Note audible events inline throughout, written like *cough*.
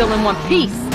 still in one piece.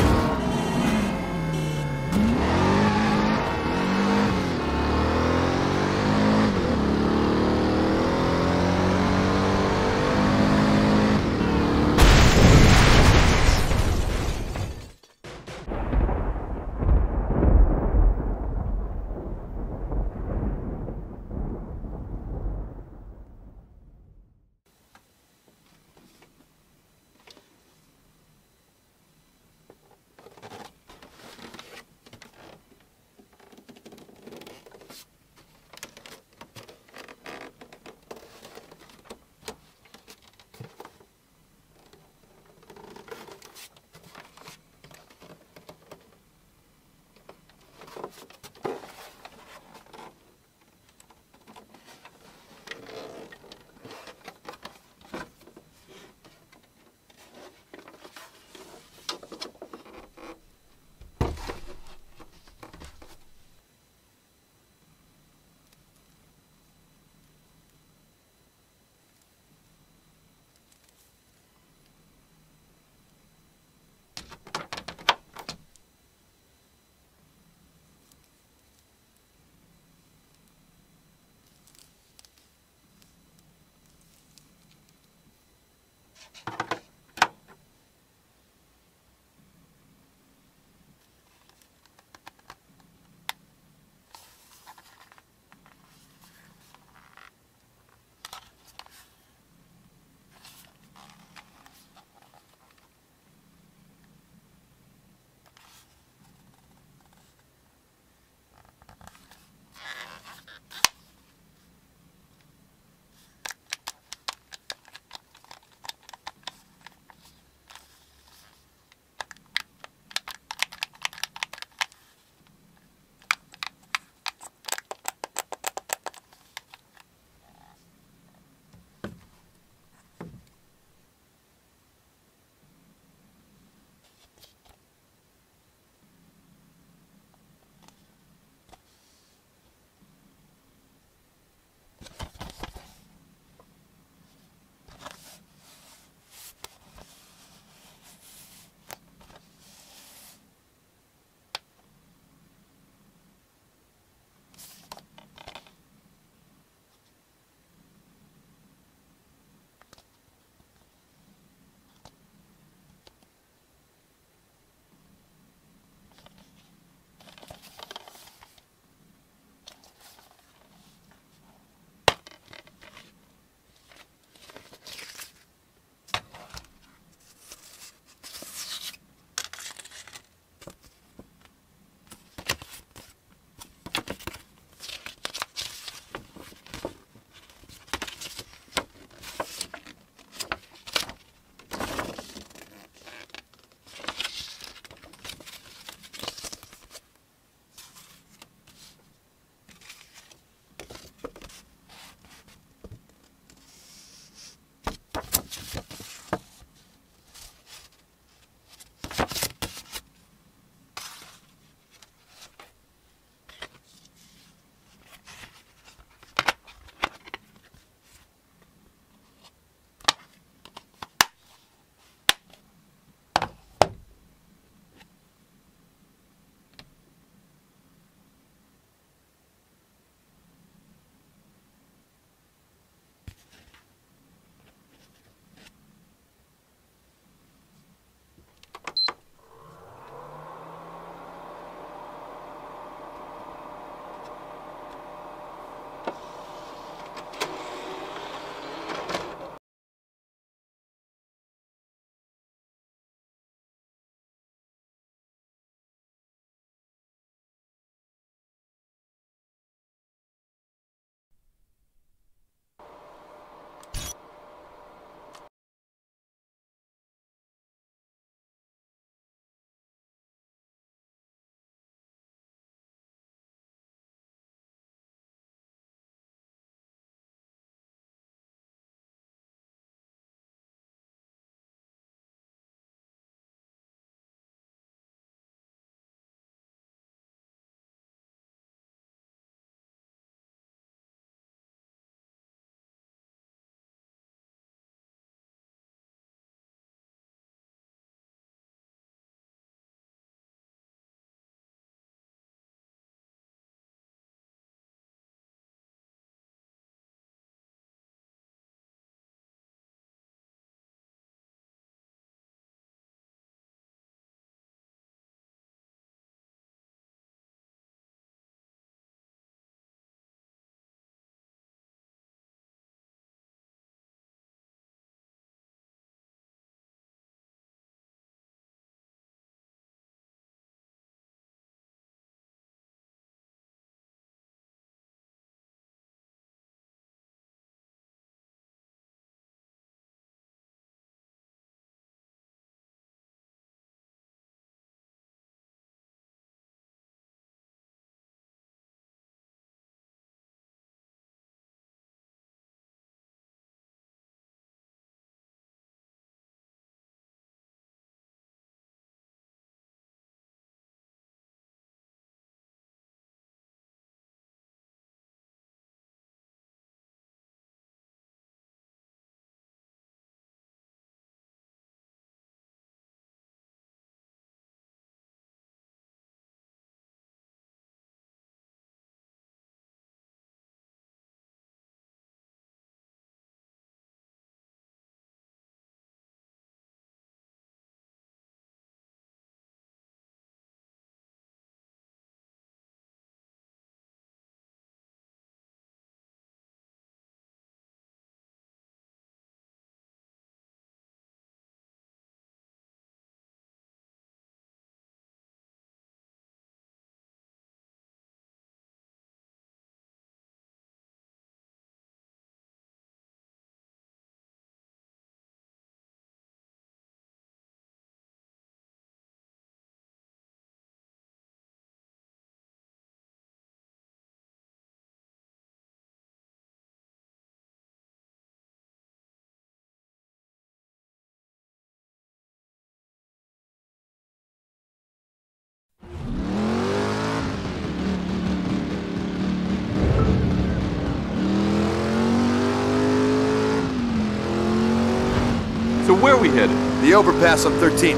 We headed? The overpass on 13th.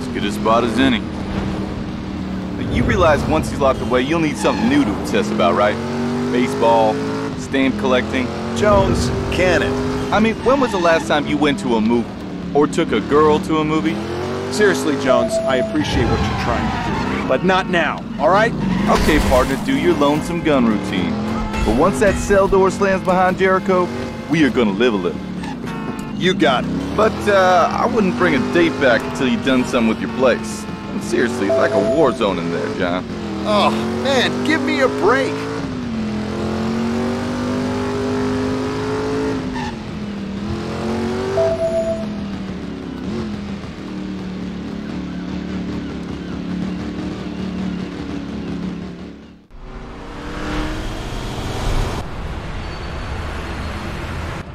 As good a spot as any. You realize once he's locked away, you'll need something new to obsess about, right? Baseball, stamp collecting. Jones, Cannon. I mean, when was the last time you went to a movie? Or took a girl to a movie? Seriously, Jones, I appreciate what you're trying to do. But not now, all right? Okay, partner, do your lonesome gun routine. But once that cell door slams behind Jericho, we are gonna live a little. You got it. But, uh, I wouldn't bring a date back until you've done something with your place. And seriously, it's like a war zone in there, John. Oh, man, give me a break.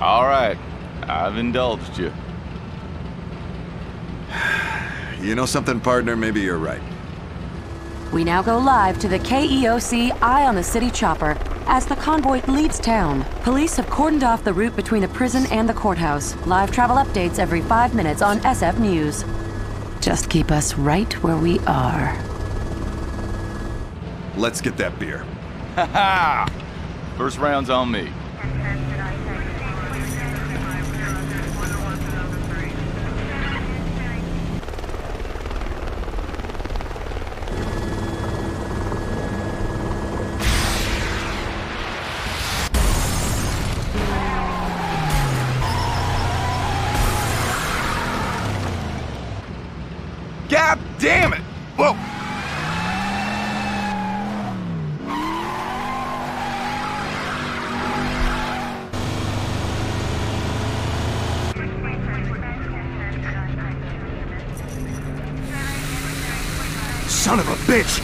All right, I've indulged you. *sighs* You know something, partner? Maybe you're right. We now go live to the KEOC Eye on the City Chopper as the convoy leaves town. Police have cordoned off the route between the prison and the courthouse. Live travel updates every five minutes on SF News. Just keep us right where we are. Let's get that beer. Ha ha! First round's on me. God damn it! Whoa! Son of a bitch!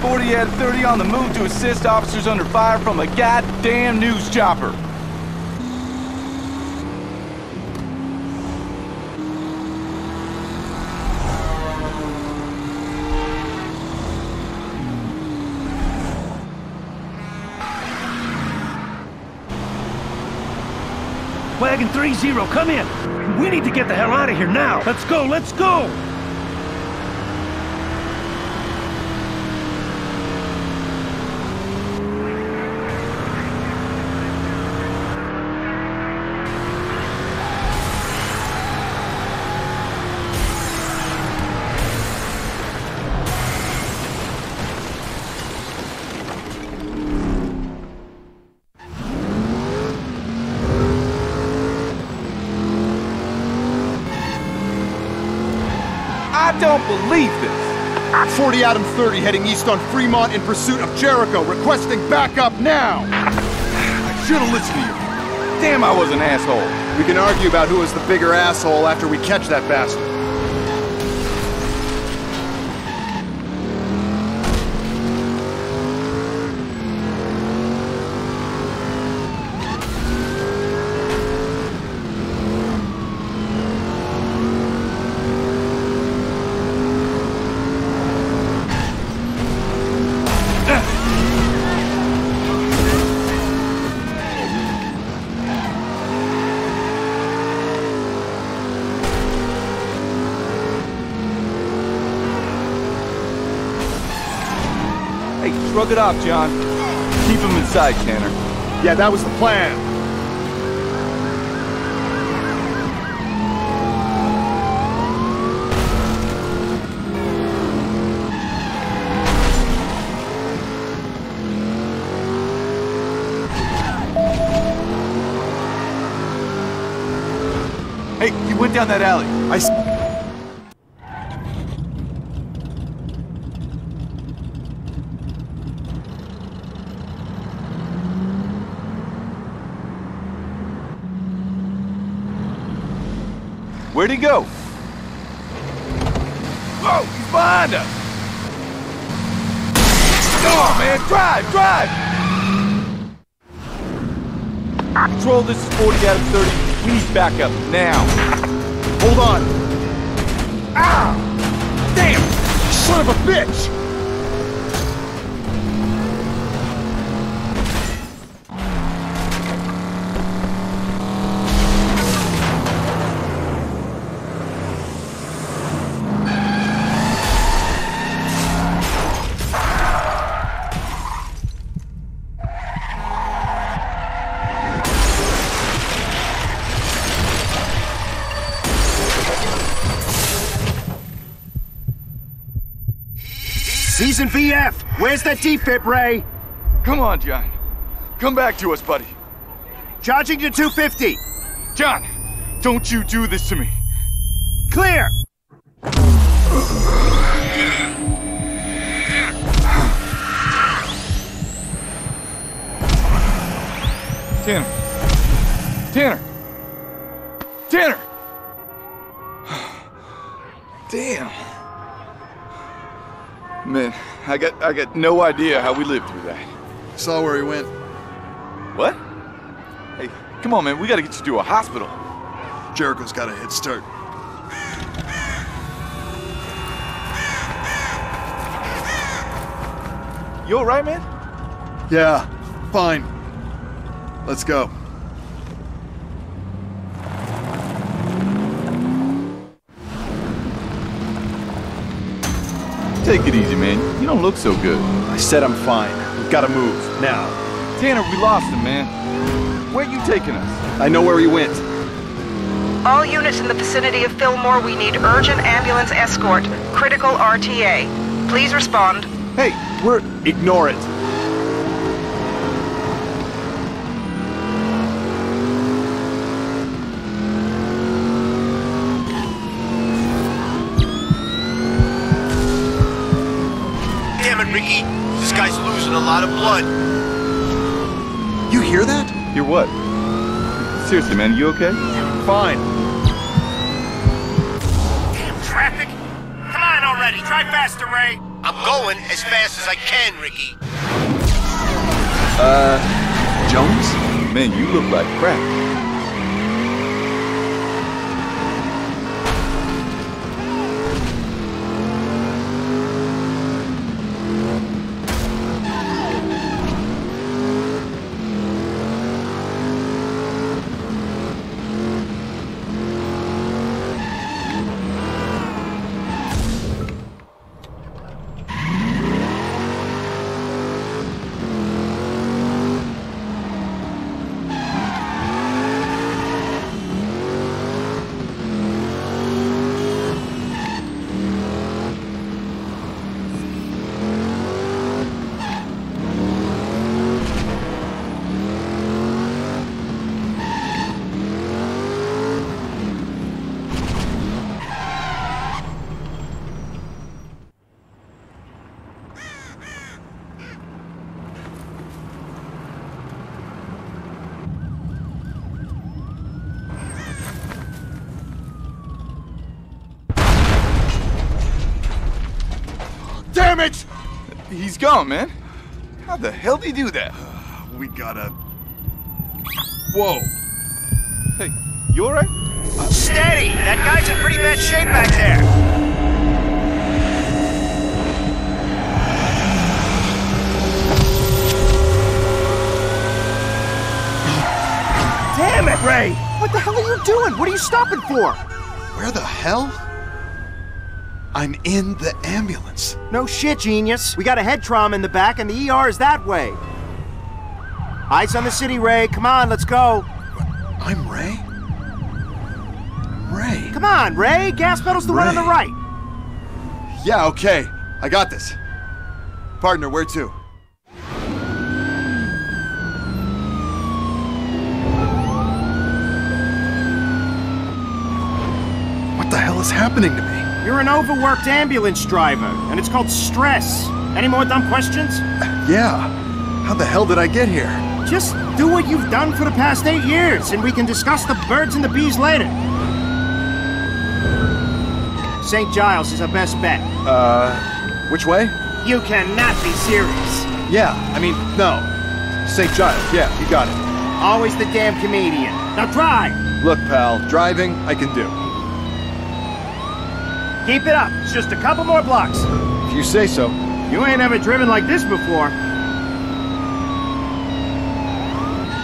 Forty Adam thirty on the move to assist officers under fire from a goddamn news chopper. Wagon 3-0, come in. We need to get the hell out of here now. Let's go, let's go. 40 Adam 30 heading east on Fremont in pursuit of Jericho, requesting backup now. I should have listened to you. Damn, I was an asshole. We can argue about who is the bigger asshole after we catch that bastard. It off, John. Keep him inside, Tanner. Yeah, that was the plan. Hey, you went down that alley. I go? Whoa, he's behind us! Come on, man, drive, drive! Control, this is 40 Adam 30. We need backup now. hold on. Ow! Damn! Son of a bitch! Season VF, where's that defib, Ray? Come on, John. Come back to us, buddy. Charging to 250. John, don't you do this to me. Clear! Man, I got I got no idea how we lived through that. Saw where he went. What? Hey, come on, man. We gotta get you to a hospital. Jericho's got a head start. You all right, man? Yeah, fine. Let's go. Take it easy, man. You don't look so good. I said I'm fine. We've got to move, now. Tanner, we lost him, man. Where you taking us? I know where he went. All units in the vicinity of Fillmore, we need urgent ambulance escort. Critical RTA. Please respond. Hey, we're... Ignore it. Ricky. This guy's losing a lot of blood. You hear that? You're what? Seriously, man, you okay? Fine. Damn traffic. Come on already. Try faster, Ray. I'm going as fast as I can, Ricky. Uh, Jones? Man, you look like crap. Damn it! He's man. How the hell did he do that? We gotta... Whoa. Hey, you alright? Steady. That guy's in pretty bad shape back there. Damn it, Ray! What the hell are you doing? What are you stopping for? Where the hell? I'm in the ambulance. No shit, genius. We got a head trauma in the back, and the ER is that way. Eyes on the city, Ray. Come on, let's go. I'm Ray? Ray? Come on, Ray. Gas pedal's the one on the right. Yeah, okay. I got this. Partner, where to? What the hell is happening to me? You're an overworked ambulance driver, and it's called stress. Any more dumb questions? Yeah. How the hell did I get here? Just do what you've done for the past eight years, and we can discuss the birds and the bees later. St. Giles is our best bet. Uh, which way? You cannot be serious. Yeah, I mean, no. St. Giles, yeah, you got it. Always the damn comedian. Now drive! Look, pal, driving, I can do. Keep it up. It's just a couple more blocks. If you say so. You ain't ever driven like this before.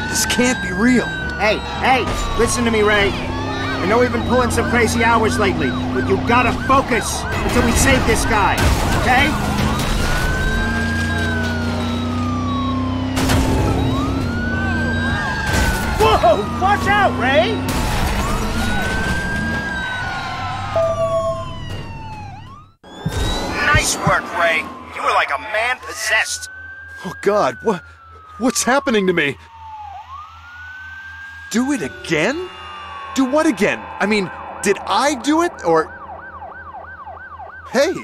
This can't be real. Hey, hey, listen to me, Ray. I know we've been pulling some crazy hours lately, but you gotta focus until we save this guy, okay? Whoa! Watch out, Ray! Nice work, Ray. You were like a man possessed. Oh God, what, what's happening to me? Do it again? Do what again? I mean, did I do it, or... Hey,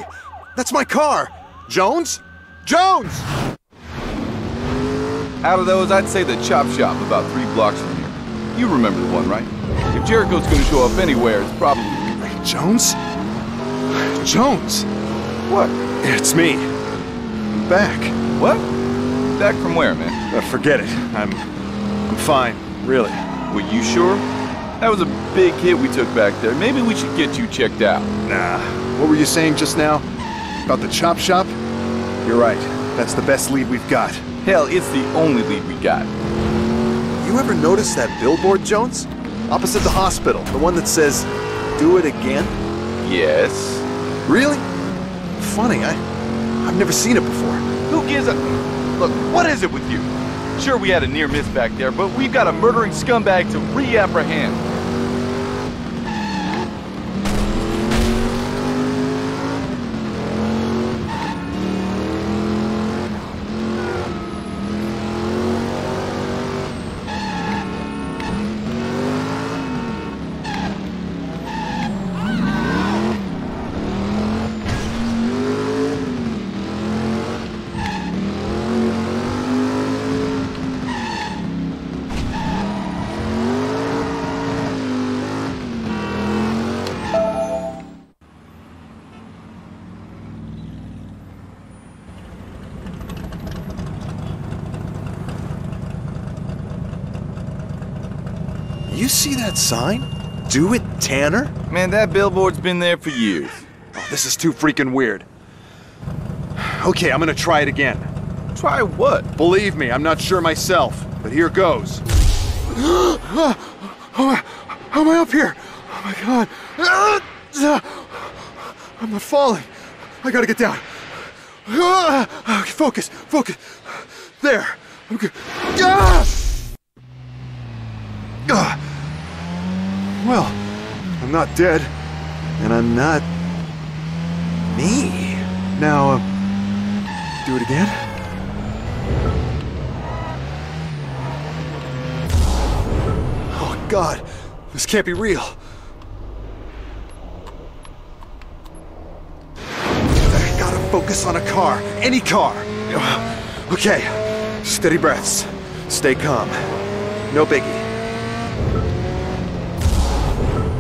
that's my car! Jones? Jones! Out of those, I'd say the chop shop about three blocks from here. You remember the one, right? If Jericho's gonna show up anywhere, it's probably... Jones? Jones? What? It's me. I'm back. What? Back from where, man? Uh, forget it. I'm... I'm fine, really. Were you sure? That was a big hit we took back there. Maybe we should get you checked out. Nah. What were you saying just now? About the chop shop? You're right. That's the best lead we've got. Hell, it's the only lead we got. You ever notice that billboard, Jones? Opposite the hospital, the one that says, do it again? Yes. Really? Funny, I... I've never seen it before. Who gives a... Look, what is it with you? Sure, we had a near miss back there, but we've got a murdering scumbag to reapprehend. You see that sign? Do it, Tanner? Man, that billboard's been there for years. Oh, this is too freaking weird. Okay, I'm gonna try it again. Try what? Believe me, I'm not sure myself, but here goes. *gasps* How am I up here? Oh my god. *sighs* I'm not falling. I gotta get down. *sighs* Okay, focus, focus. There. I'm good. Ah! Ah! Well, I'm not dead, and I'm not me. Now, uh, do it again. Oh God, this can't be real. I gotta focus on a car, any car. Okay, steady breaths, stay calm, no biggie.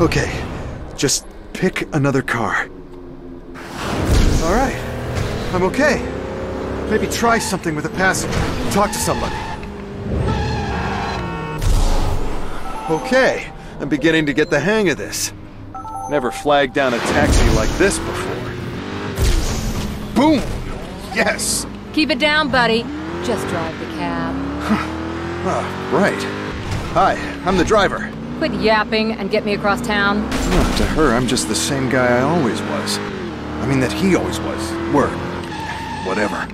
Okay, just pick another car. All right, I'm okay. Maybe try something with a passenger. Talk to somebody. Okay, I'm beginning to get the hang of this. Never flagged down a taxi like this before. Boom! Yes! Keep it down, buddy. Just drive the cab. Ah, right. Hi, I'm the driver. Quit yapping and get me across town. No, to her, I'm just the same guy I always was. I mean, that he always was. Word. Whatever.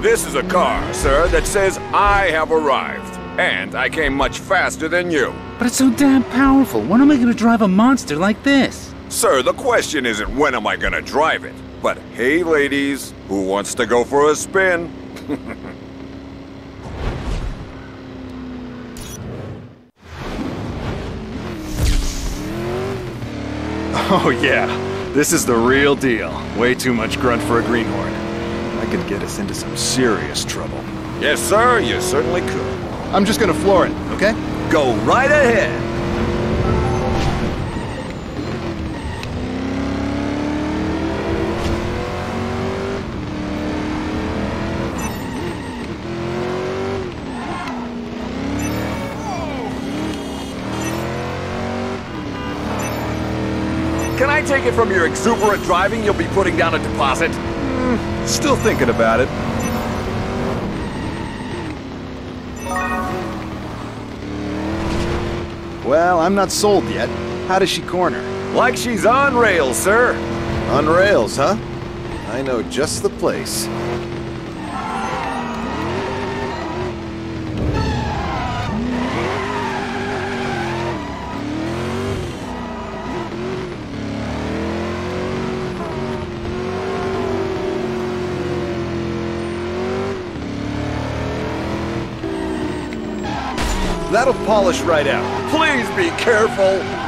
This is a car, sir, that says I have arrived. And I came much faster than you. But it's so damn powerful. When am I gonna drive a monster like this? Sir, the question isn't when am I gonna drive it, but hey, ladies, who wants to go for a spin? *laughs* Oh, yeah. This is the real deal. Way too much grunt for a greenhorn. I could get us into some serious trouble. yes, sir, you certainly could. I'm just gonna floor it, okay? Go right ahead. Take it from your exuberant driving you'll be putting down a deposit? Hmm, still thinking about it. Well, I'm not sold yet. How does she corner? Like she's on rails, sir. On rails, huh? I know just the place. That'll polish right out. Please be careful.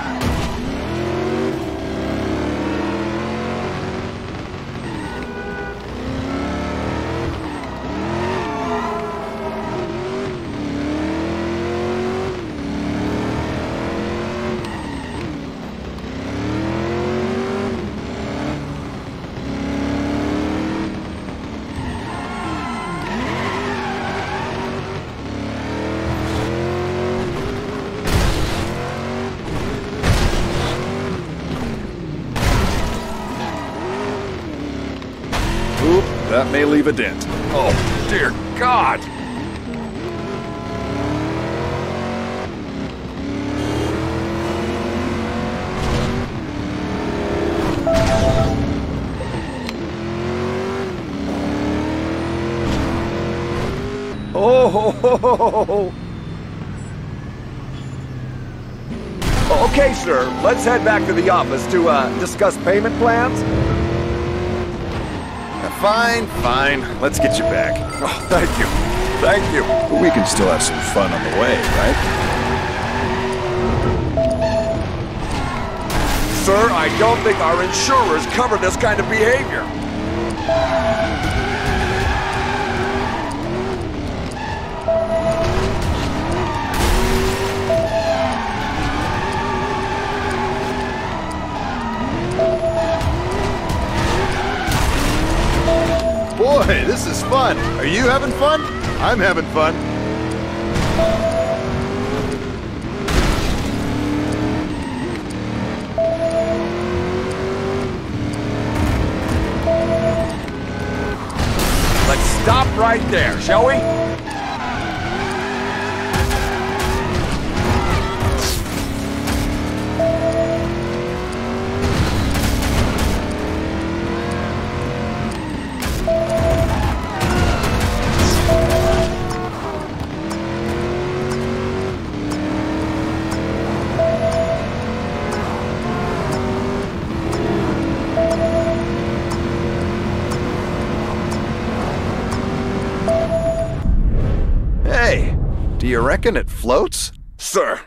That may leave a dent. Oh, dear God! Oh, ho, ho, ho, ho. Okay, sir. Let's head back to the office to uh, discuss payment plans. Fine, fine. Let's get you back. Oh, thank you. Thank you. But we can still have some fun on the way, right? Sir, I don't think our insurers cover this kind of behavior. Boy, this is fun. Are you having fun? I'm having fun. Let's stop right there, shall we? Do you reckon it floats? Sir,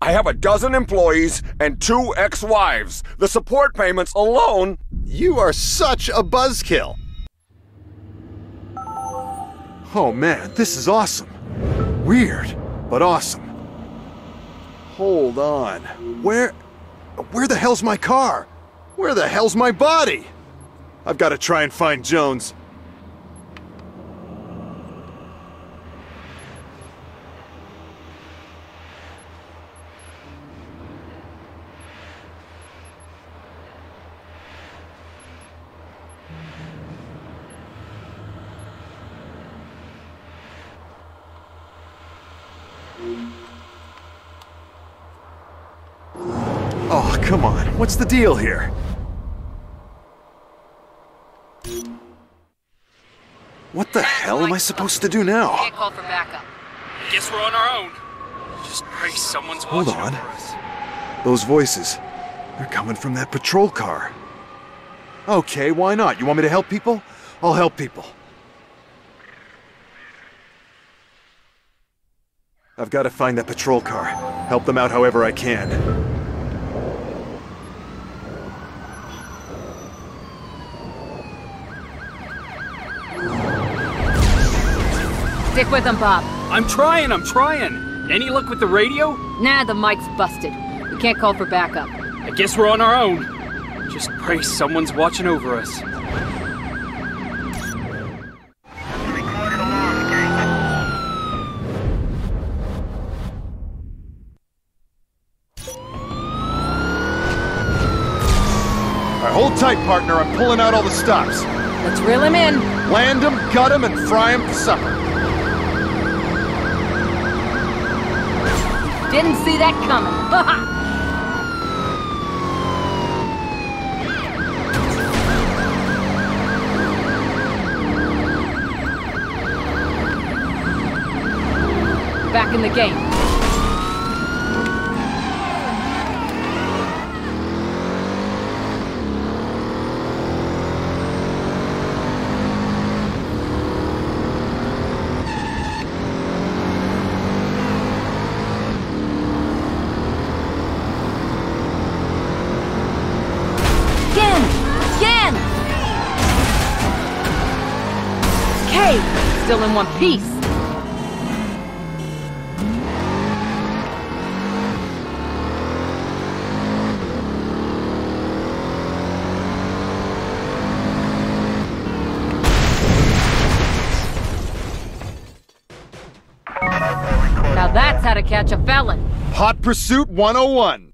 I have a dozen employees and two ex-wives. The support payments alone... You are such a buzzkill. Oh man, this is awesome. Weird, but awesome. Hold on. Where... Where the hell's my car? Where the hell's my body? I've got to try and find Jones. Oh, come on. What's the deal here? What the hell am I supposed to do now? Can't call for backup. Guess we're on our own. Just pray someone's Hold watching on. over us. Those voices. They're coming from that patrol car. Okay, why not? You want me to help people? I'll help people. I've got to find that patrol car. Help them out however I can. Stick with them, Bob. I'm trying, I'm trying. Any luck with the radio? Nah, the mic's busted. We can't call for backup. I guess we're on our own. Just pray someone's watching over us. All right, hold tight, partner. I'm pulling out all the stops. Let's reel him in. Land them, gut them, and fry them for supper. Didn't see that coming. *laughs* Back in the game. In one piece. Now that's how to catch a felon. Hot Pursuit 101.